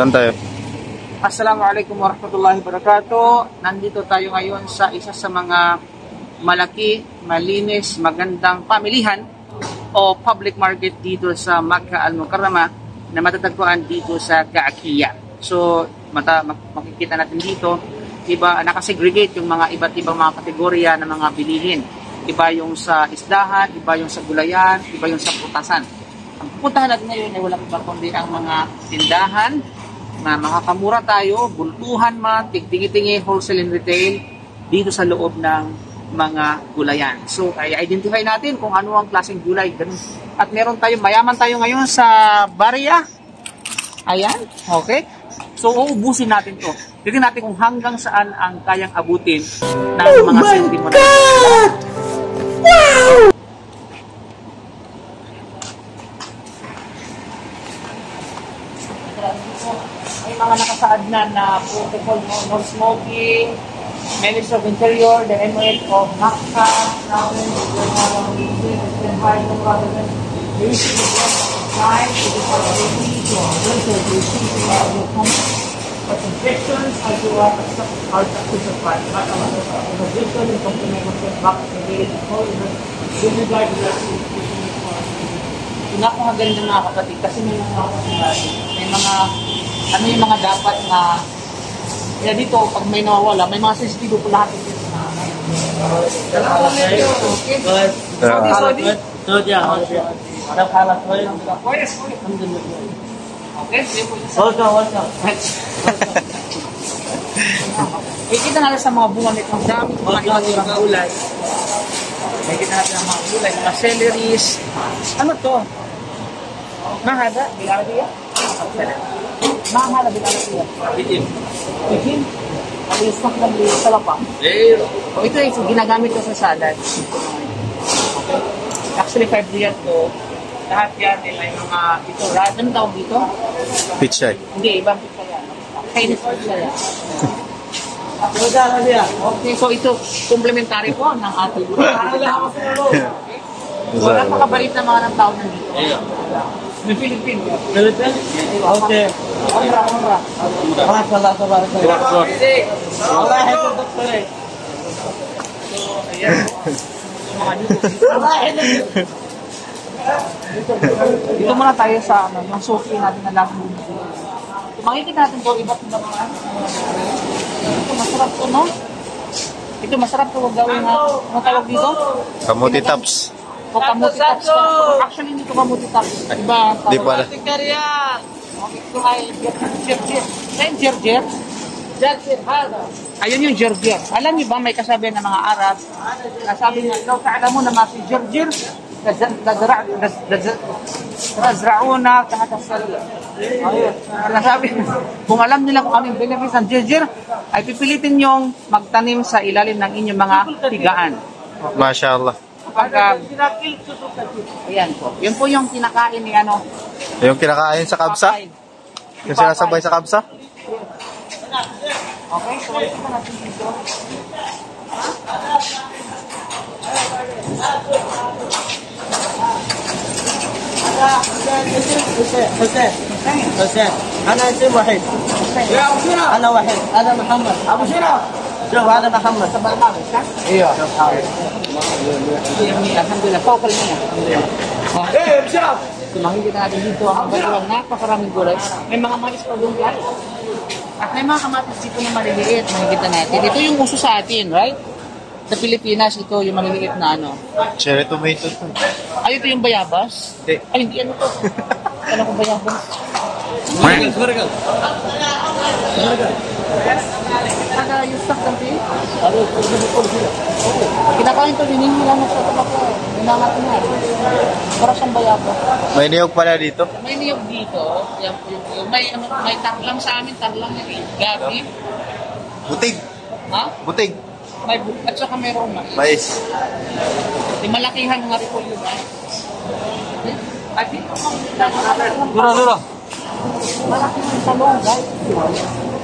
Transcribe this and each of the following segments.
Saan tayo? Assalamualaikum warahmatullahi wabarakatuh. Nandito tayo ngayon sa isa sa mga malaki, malinis, magandang pamilihan o public market dito sa Makkah Al-Mukarramah na matatagpuan dito sa Kaakia. So, mata, mak- makikita natin dito, iba nakasegregate yung mga iba't ibang mga kategorya ng mga bilihin. Iba yung sa isdahan, iba yung sa gulayan, iba yung sa putasan. Ang pupuntahan natin ngayon ay walang iba kundi ang mga tindahan na makakamura tayo, bultuhan man, tigtingi-tingi, wholesale and retail dito sa loob ng mga gulayan. So, ay identify natin kung ano ang klaseng gulay. Ganun. At meron tayo, mayaman tayo ngayon sa Barya. Ayan, okay. So, uubusin natin to. Tignan natin kung hanggang saan ang kayang abutin ng mga sentimo na. May nakasaad na protocol no, no smoking, Minister of Interior, the Emirate of Makkah, Travel, High Government, Basic Crime, to the Parliament, to Winter, to the Convictions as you are are sacrificed. But our conviction and complementation back to the before with regard to that napakaganda mga kapatid kasi may mga may mga ano yung mga dapat na kaya dito pag may nawawala may mga sensitibo po lahat dito Good. Sorry, sorry. Yes, Okay, sige po. Welcome, welcome. Ikita natin sa mga bunga nito ang dami mga iba't gulay. Makikita natin ang mga gulay, mga celeries. Ano to? Mahada, bilalatiya? Mahada, bilalatiya. Bitin. Ihin. Ang stock ng salapa. Eh, O ito is ginagamit ko sa salad. Okay. Actually, 5 riyal to. Lahat yan ay may mga ito. Lahat ano tawag dito? Pichay. Hindi, ibang pizza yan. Chinese pizza yan. Okay, so ito, komplementary po ng ating Wala Saan? makabalit na mga ng tao nandito. Iya. May Philippine. Philippine? Okay. Umra, umra. Masalah tabarakallah. Allah itu doktor. Ayan. Mga dito. Allah itu. Dito muna tayo sa ano, yung suki natin na lagi dito. Makikita natin po iba't ibang mga Ito masarap to, no? Ito masarap to wag gawin na ano tawag dito? Kamuti tops. O kamuti to. Actually, hindi to kamuti tops. Iba ang Di tawag. pala. Ito ay jerjer. Jerjer? Hada. Ayun yung jerjer. Alam niyo ba may kasabihan ng mga Arab? Nasabi niya, "Law ta'lamu na ma fi jerjer, tazra'una tahta as-sarir." Ayun. Nasabi, kung alam nila kung ano yung benefits ng jerjer, ay pipilitin yung magtanim sa ilalim ng inyong mga tigaan. Masya Allah Kapag, ah, ayan po. Yun po yung kinakain ni ano. Yung kinakain sa kabsa? Papay. Yung sinasabay sa kabsa? Okay, so ito natin dito. حسين حسين حسين انا اسم وحيد انا وحيد هذا محمد ابو شرف شوف هذا محمد ايوه Alhamdulillah, focal niya. Eh, Chef! Tumangin kita natin dito ang bagawang napakaraming gulay. May mga manis pa doon guys. At may mga kamatis dito na maliliit, makikita natin. Ito yung uso sa atin, right? Sa Pilipinas, ito yung maliliit na ano. Cherry tomato to. Ay, ito yung bayabas? Hindi. Ay, hindi ano to. ano kung bayabas? Marigal, marigal. Marigal. Yes stock ng tea? Kinakain to, hiningi lang sa tabako. Hinangat na. Para siyang bayabas. May niyog pala dito. May niyog dito. Yan po yung, may, ano, may tarlang sa amin, tarlang yan eh. Gabi. Butig. Ha? Butig. May bu- At saka mayroong mais. Mais. Yung malakihan ng repolyo ba? At dito ang Dura dura. malaki ng talong, guys.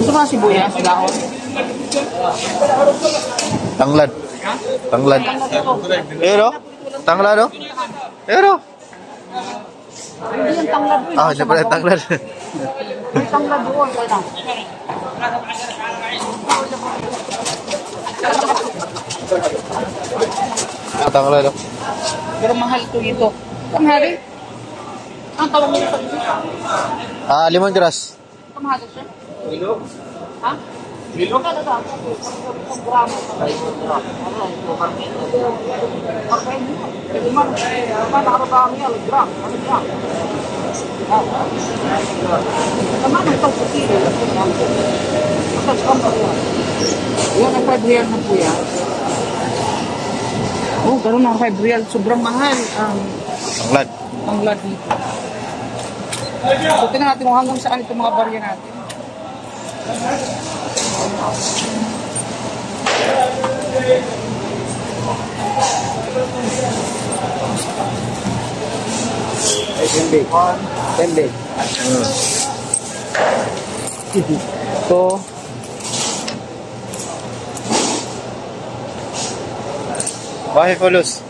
Terima kasih bu ya. Tanglad. Tanglad. Ero? Eh, tanglad o? Ero? Eh, ah, siyempre tanglad. May tanglad doon. Wala. Tanglad o? Ang tawag nito sa? Ah, lemongrass. Mahal siya? Ha? Milo? Kaya ito. Ang gramo. Man, man nakarabami ang gram. Ano? Naman ang tawag Yan ang 5 real na po yan. Oh, ganun ang 5 real. Sobrang mahal ang Ang lad dito. So, tingnan natin kung hanggang saan itong mga barya natin. Tembe. Tembe. So, Bahay Folos.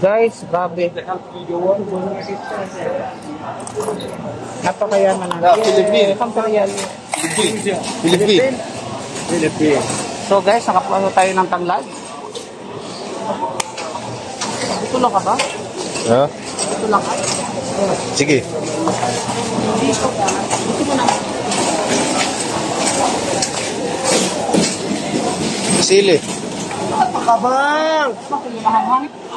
Guys, grabe. Napakayaman na. Ah, Philippine. Eh, Pampakayaman. Philippine. Philippine. Philippine. So guys, nakapuno tayo ng tanglad. Ito lang ka ba? Ha? Ito lang ka? Sige. Ito mo na. Sili. Pakabang! Pakabang!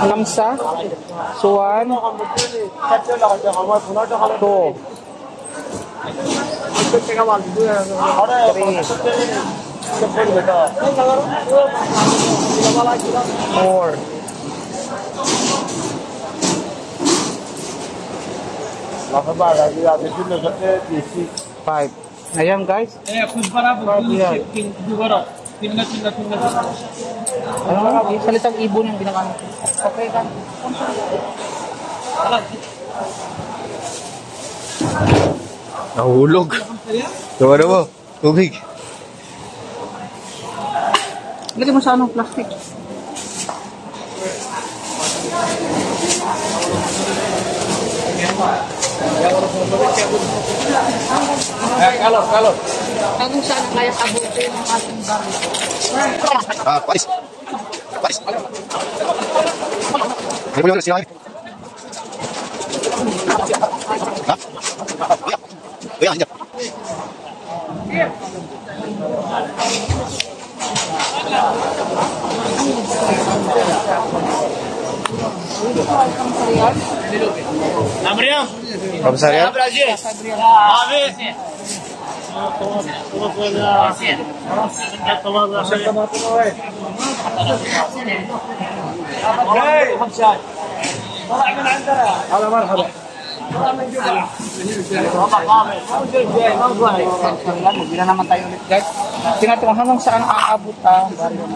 خمسة سوان guys. Eh, kung Yan. Ano? Yung salitang ibon yung ginagamit. ko. Okay ka? Nahulog. Gawa na mo. Tubig. Lagay mo sa anong plastic. Ang kung saan kaya abutin ang ating barrio. Ah, paris. Paris. Ano mo yun? Sinabi. Ha? Kuya. Kuya, hindi. Gabriel. Gabriel. Gabriel. Gabriel. Gabriel. Komisarya? على مرحبا. Yan, magbila naman tayo ulit guys. Tingnan natin kung hanggang saan aabot ang baril.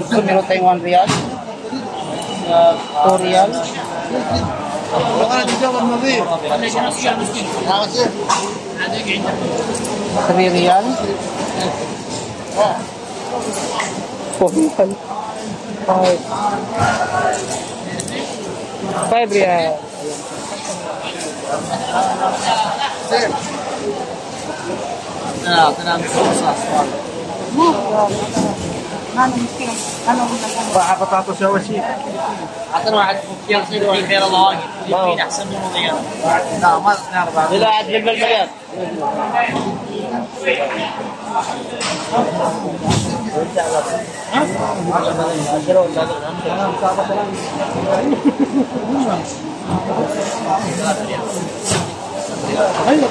Ito meron tayong 1 real. 2 real. Three real. Four real. Five. Five real. لا انا مخصص باع بطاطس هو شيء عطنا واحد كيلو صيد والبير الله واقف يمكن احسن من مضيار لا ما نرضى إلى عاد بالمليار أيوه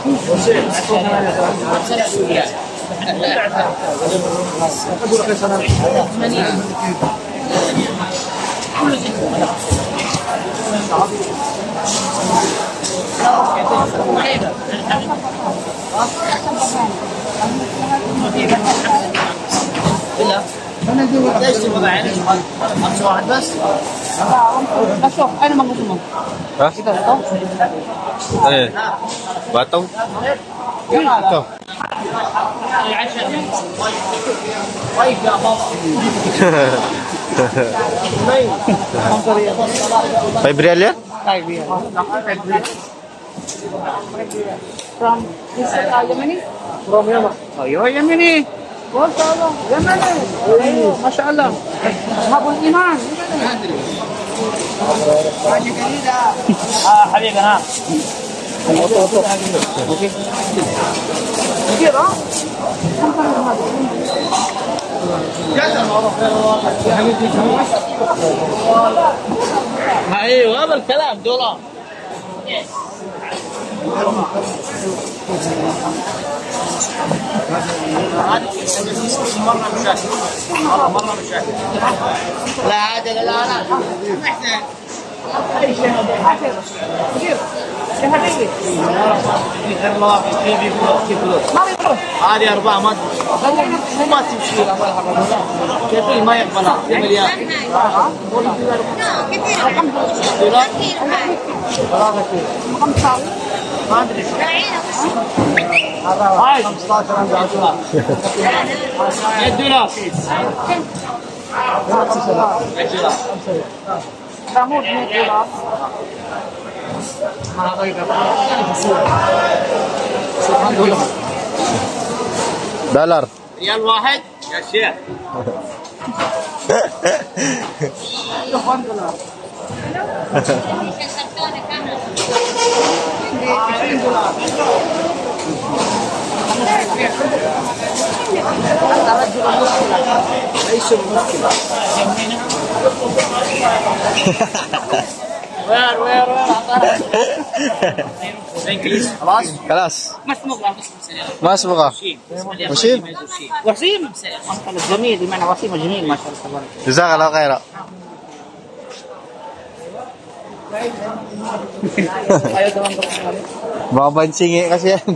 ليش تبغى يعني؟ 5 بس؟ أشوف أنا ما قلت ها؟ إيه باتوا؟ طب العشاء طيب ريال ريال؟ طيب ريال ما شاء الله ما شاء الايمان حبيبي ها ها؟ أيوه هذا الكلام دولار مرة مشاكل مرة مرة مشاكل لا عاد لا لا لا محتاج كثير. يا حبيبي. خير الله في في في فلوس ما بيقولوا. هذه أربعة ما مو ما تمشي كيف ما يقبلها في مليار دولار ما أدري هاي 15 عند دولار 100 دولار دولار ريال واحد. يا شيخ. دولار دولار وير وير خلاص خلاص ما سبغى ما سبغى وسيم وسيم وسيم الجميل من وسيم جميل ما شاء الله تبارك جزاه الله خيرا Bawa naman ya Babansingi kasi yan.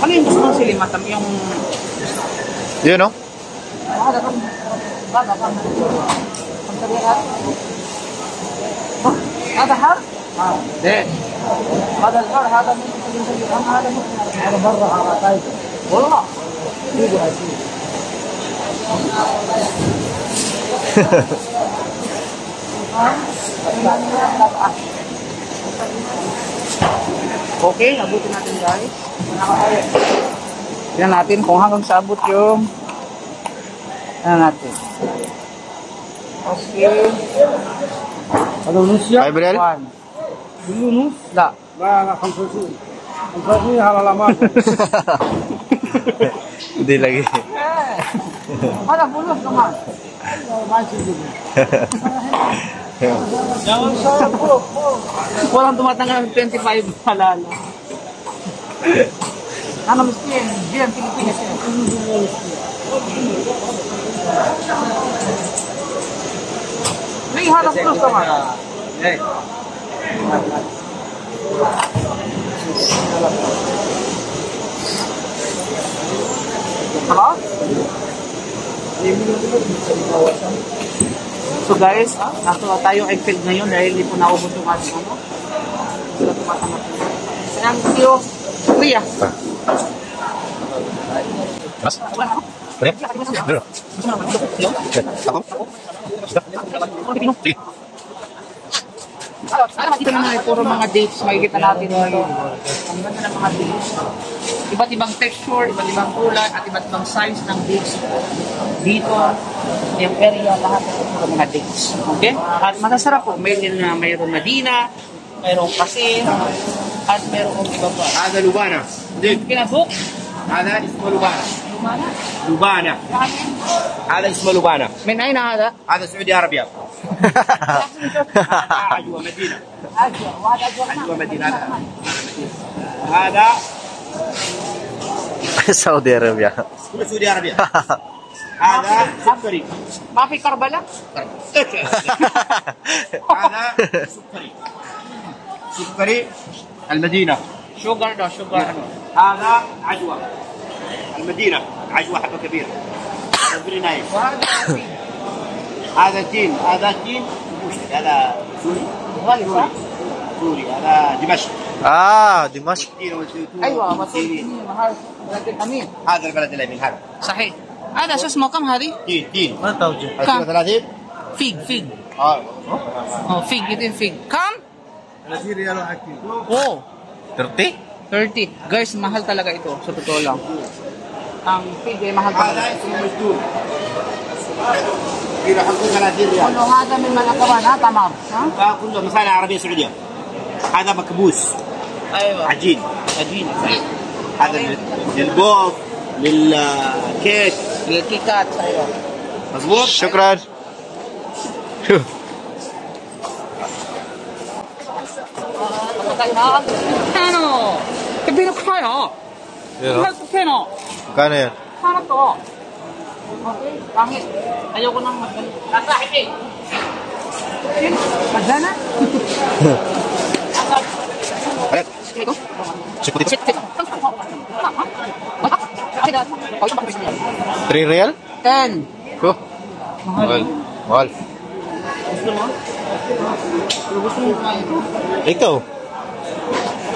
Ano yung gusto? Yung Yun, no? Ada kan? Ada kan? Ang terlihat. هذا حر؟ اه ليه؟ هذا الحر هذا من هذا هذا برا طيب والله Okay, abutin natin guys. Tignan natin kung hanggang sabot yung ano natin. Okay. Palunos siya. Gabriel? Palunos? Da. Ba, kamsusun. Kamsusun yung halalaman. Hindi lagi. Eh. Para bulos naman. Jangan sampai, Walang tumatanggal ng 25 halal. Ano Miss Pien? Gian, Pilipinas yan. May harap cross naman. Eh. Tama? So guys, ah, nasa tayo Eggfield ngayon dahil hindi po naubos yung ating ano. Sila tumatanggap. Thank you. Kuya. Ah. Mas? Pre? Pero? Ako? Sige. Ito na puro mga dates. Makikita natin ngayon. Ang ganda ng mga dates. Iba't ibang texture, iba't ibang kulay, at iba't ibang size ng dates. Dito, area, lahat ng mga dates. Okay? At masasarap po. Mayroon na mayroong Medina, mayroong kasi, هذا لبانة يمكن فوق هذا اسمه لبانة لبانة هذا اسمه لبانة من أين هذا؟ هذا سعودي عربي. هذا عجوة مدينة عجوة مدينة. هذا سعودي عربي سعودي عربي. هذا سكري. ما في كربلاء؟ هذا سكري. سكري. المدينة. شوغر لا شوغر هذا عجوة المدينة عجوة حبة كبيرة. هذا فيري هذا تين هذا تين هذا سوري؟ سوري. سوري. هذا دمشق. آه دمشق. أيوه بس هذا البلد الأمين هذا. صحيح. هذا شو اسمه؟ كم هذه؟ تين تين ما توجه. 30 فيج فيج آه. فيج فيج كم؟ 30 real ang active. Oo. 30? 30. Guys, mahal talaga ito. Sa totoo lang. Ang feed ay mahal talaga. Hala, ito number 2. بيروحوا لكم 30 ريال. كله هذا من ملكوان ها تمام ها؟ كله مصانع عربيه سعوديه. هذا مكبوس. أيوه عجين. عجين هذا للبوظ للكيك للكيكات أيوه مضبوط؟ شكرا. شوف Shukran. Kano? Kabino kaya? Yun, Mahal ko kano? Kano yan? Sana to. Pangit. Ayoko nang magdala. Nasa akin eh. Magdala? Sit, sit. 3 real? 10. Oh. Mahal. Mahal. Gusto mo? Gusto mo ito? Ikaw.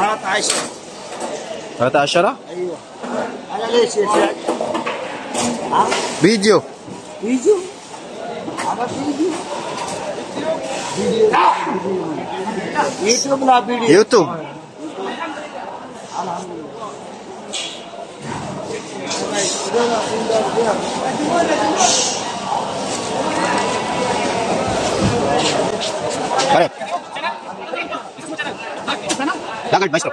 13 13 ايوه انا ليش يا شيخ؟ فيديو فيديو عملت فيديو يوتيوب لا فيديو يوتيوب Hadi. Dangan, maestro.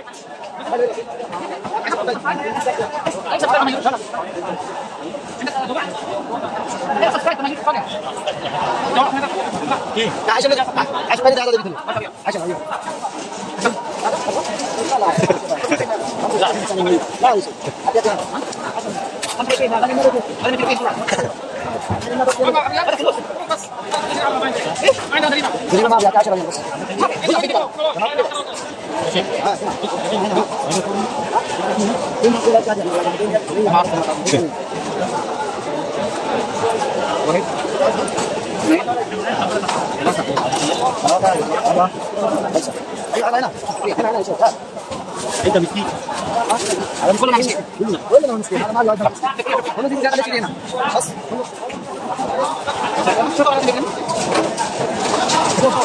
Terima kasih.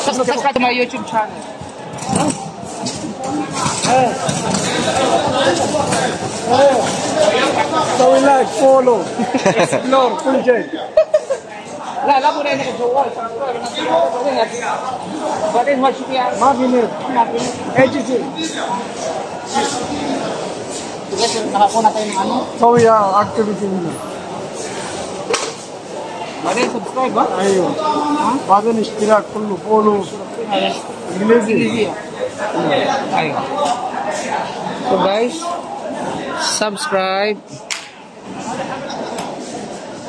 Subscribe to my YouTube channel. سوي لايك فولو اكسبلور كل شيء لا لا بد عندك الجوال بعدين ما تشوف يعني ما في نت ايش يصير؟ Guys, nakakuha tayo ng ano. سوي اكتيفيتي هنا بعدين subscribe ha. ايوه بعدين اشتراك كله فولو انجليزي Ay. So guys, subscribe.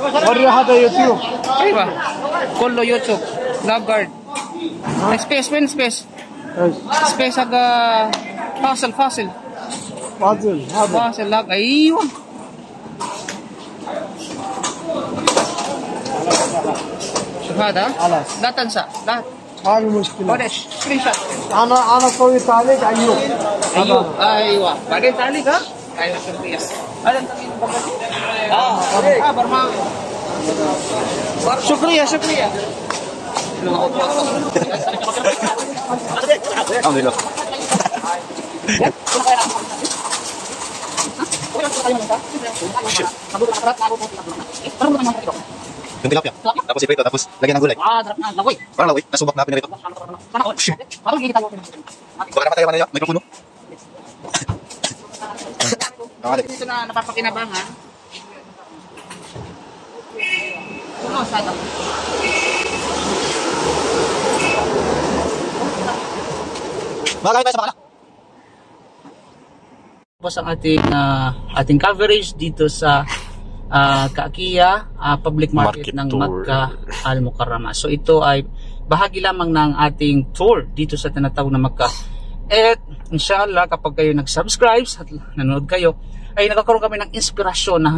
What do you have YouTube? Diba? Kolo YouTube. Love guard. Space, when space? Space aga fossil, fossil. Fossil, fossil. Fossil, lag. Ayun. Syuhada? Alas. Lahat sa, lahat. आगे मुश्किल और स्क्रीनशॉट आना आना कोई तालिक अयो अयो अयो बड़े तालिक हाँ अयो शुक्रिया अरे हाँ हाँ बर्मा शुक्रिया शुक्रिया Alhamdulillah. Shit. Yung tilapia. Tapos iprito, tapos lagyan ng gulay. Ah, sarap na. Lagoy. Parang laway, nasubok na pinarito. Parang gigit tayo. Baka naman tayo man may propuno. Nakalik. Dito na napapakinabangan. Ano, sada? Makakain tayo sa bakala. Tapos ang ating ah, ating coverage dito sa ah, Kaakia ah, Public Market, Market ng tour. Makkah Al Mukarramah. So ito ay bahagi lamang ng ating tour dito sa tinatawag na Makkah. At inshallah kapag kayo nag-subscribe at nanonood kayo ay nagkakaroon kami ng inspirasyon na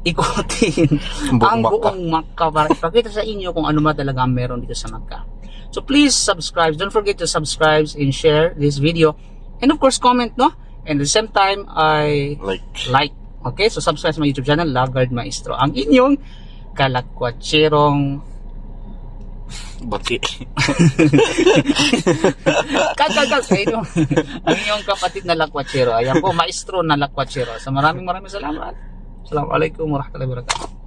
ikutin Buong ang buong Makkah para ipakita sa inyo kung ano ba talaga meron dito sa Makkah. So please subscribe. Don't forget to subscribe and share this video. And of course, comment, no? And at the same time, I Like, like. Okay? So subscribe sa my YouTube channel, Lagard Maestro. Ang inyong kalakwatserong bati. kat, kat. Ayun yung- ang inyong kapatid na lakwatsero. Ayan po, maestro na lakwatsero. So maraming maraming salamat. Assalamualaikum warahmatullahi wabarakatuh.